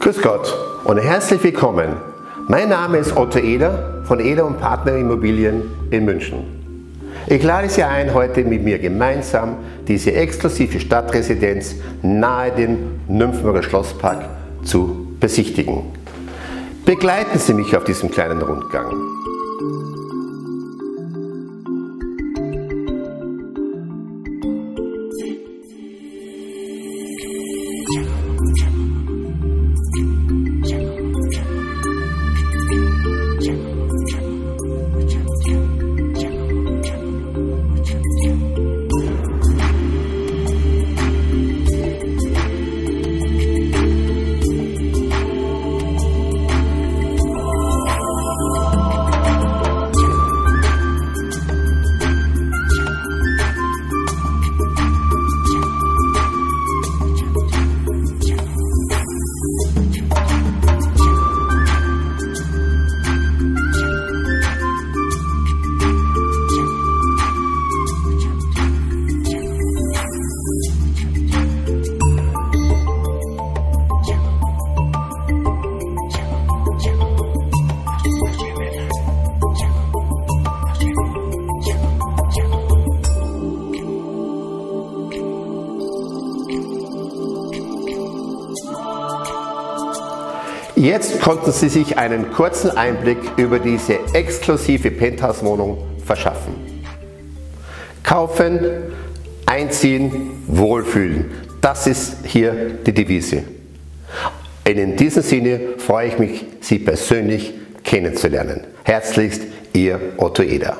Grüß Gott und herzlich willkommen. Mein Name ist Otto Eder von Eder und Partner Immobilien in München. Ich lade Sie ein, heute mit mir gemeinsam diese exklusive Stadtresidenz nahe dem Nymphenburger Schlosspark zu besichtigen. Begleiten Sie mich auf diesem kleinen Rundgang. Jetzt konnten Sie sich einen kurzen Einblick über diese exklusive Penthouse-Wohnung verschaffen. Kaufen, einziehen, wohlfühlen. Das ist hier die Devise. Und in diesem Sinne freue ich mich, Sie persönlich kennenzulernen. Herzlichst, Ihr Otto Eder.